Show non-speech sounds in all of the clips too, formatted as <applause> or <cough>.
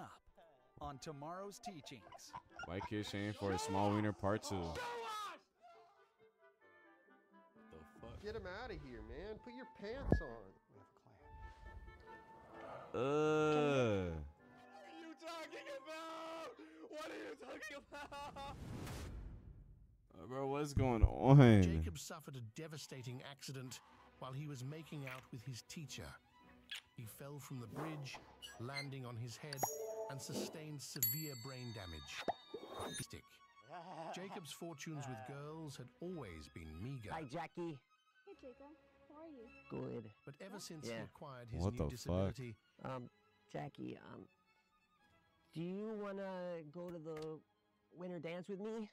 up on tomorrow's teachings. White kid shame for a small wiener part two. The fuck? Get him out of here, man. Put your pants on. Uh. What are you talking about? What are you talking about? Uh, Bro, what's going on? Jacob suffered a devastating accident while he was making out with his teacher. He fell from the bridge, landing on his head, and sustained severe brain damage. Stick. Jacob's fortunes with girls had always been meager. Hi, Jackie. Hey Jacob, how are you? Good. But ever since he acquired his What new the fuck? disability, Um, Jackie, um, do you wanna go to the winter dance with me?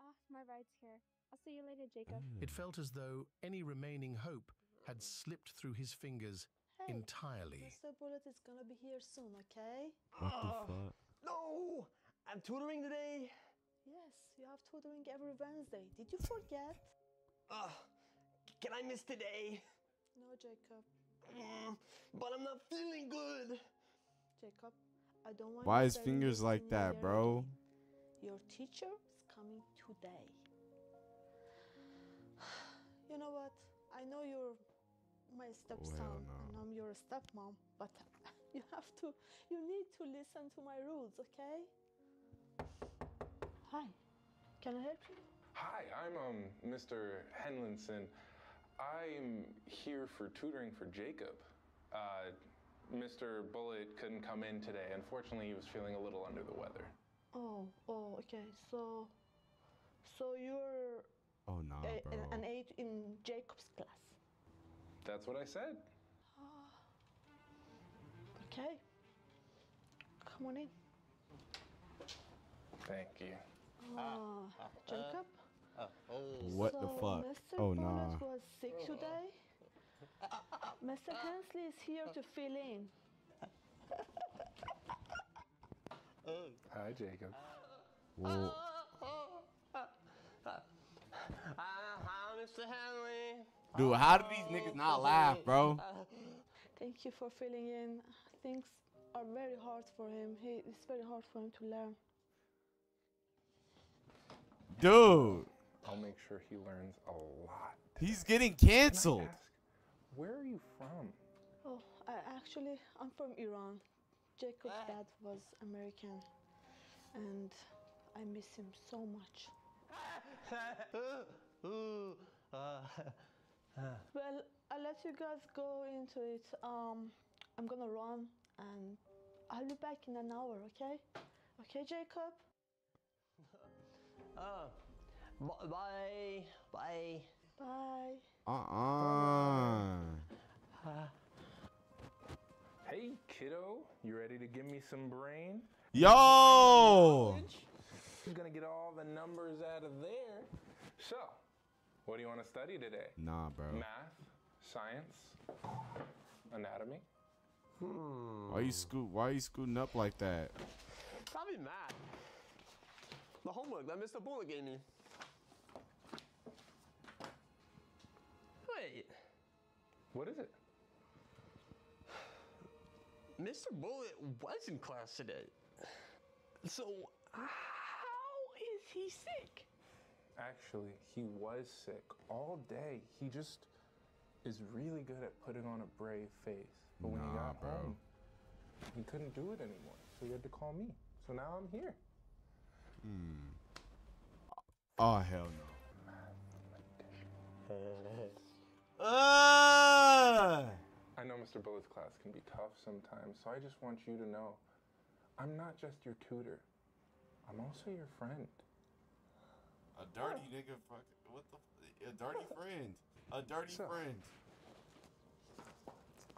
Ah, my ride's here. I'll see you later, Jacob. it felt as though any remaining hope had slipped through his fingers Hey, entirely. Mr. Bullet is gonna be here soon, okay? What the fuck? No! I'm tutoring today. Yes, you have tutoring every Wednesday. Did you forget? Ugh. Can I miss today? No, Jacob. Mm, but I'm not feeling good. Jacob, I don't want Why you his fingers like that, bro? again. Your teacher is coming today. <sighs> You know what? I know you're my stepson hell stepmom, but <laughs> you have to, you need to listen to my rules, okay? Hi, can I help you? Hi, I'm um Mr. Henlinson. I'm here for tutoring for Jacob. Uh, Mr. Bullet couldn't come in today. Unfortunately, he was feeling a little under the weather. Oh, oh, okay. So, so you're Oh nah, a, bro. an, an eight in Jacob's class. That's what I said. Okay. Come on in. Thank you. Uh, Jacob. oh, What the so fuck? Mr. Oh Bullet nah. was sick today. Mr. Hensley is here to fill in. Hi, Jacob. Whoa. Hi, Mr. Henley. Dude, how do these niggas not laugh, bro? Thank you for filling in. Things are very hard for him. He, it's very hard for him to learn. Dude, I'll make sure he learns a lot. he's getting canceled. ask, where are you from? Oh, I actually, I'm from Iran. Jacob's dad was American, and I miss him so much. <laughs> Well, I'll let you guys go into it. Um, I'm gonna run, and I'll be back in an hour. Okay? Okay, Jacob. <laughs> uh, b- bye, bye. Bye. Uh-uh. Hey, kiddo. You ready to give me some brain? Yo! He's gonna get all the numbers out of there. So, what do you want to study today? Nah, bro. Math, science, anatomy. Hmm. Why you scoot? Why you scooting up like that? Probably math. The homework that Mr. Bullet gave me. Wait, What is it? Mr. Bullet was in class today. So, how is he sick? Actually, he was sick all day. He just is really good at putting on a brave face. But when he got bro. home, he couldn't do it anymore. So he had to call me. So now I'm here. Oh hell no. Uh, I know Mr. Bullet's class can be tough sometimes, so I just want you to know I'm not just your tutor, I'm also your friend. a dirty nigga. Fuck. What the? A dirty friend. A dirty So- friend.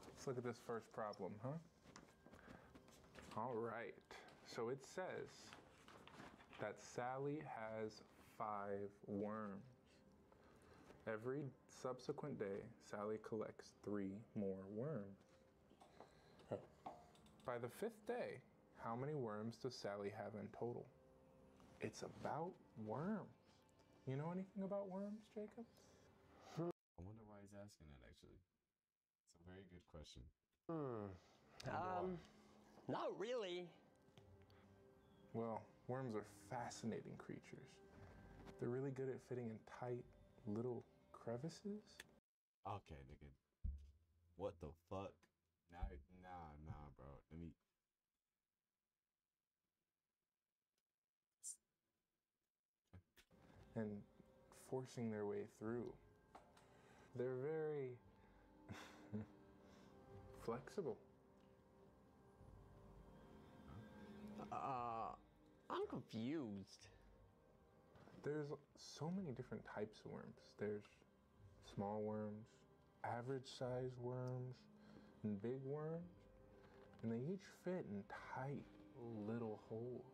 Let's look at this first problem, huh? All right. So it says that Sally has five worms. Every subsequent day, Sally collects three more worms. By the fifth day, how many worms does Sally have in total? It's about worms. You know anything about worms, Jacob? I wonder why he's asking that. Actually, it's a very good question. Hmm. Um, Not really. Well, worms are fascinating creatures. They're really good at fitting in tight little crevices. Okay, nigga. What the fuck? Nah, nah, nah, bro. Let me. and forcing their way through. They're very flexible. Uh, I'm confused. There's so many different types of worms. There's small worms, average sized worms, and big worms. And they each fit in tight little holes.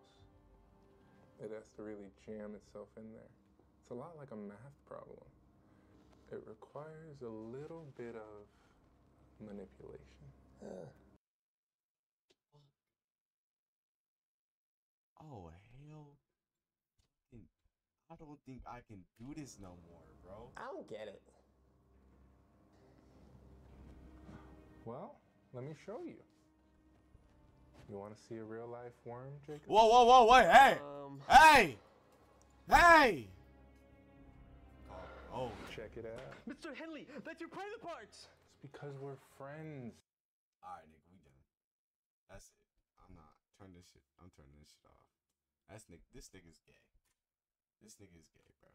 It has to really jam itself in there. It's a lot like a math problem. It requires a little bit of manipulation. Oh hell! I don't think I can do this no more, bro. I don't get it. Well, let me show you. You want to see a real life worm, Jacob? Whoa, whoa, whoa, wait, hey, Um, hey, hey! Oh, Check it out. Mr. Henley, that's your private parts. It's because we're friends. all right, nigga, we done. That's it. I'm not turn this shit. I'm turning this shit off. That's nick. This nigga's gay. This nigga is gay, bro.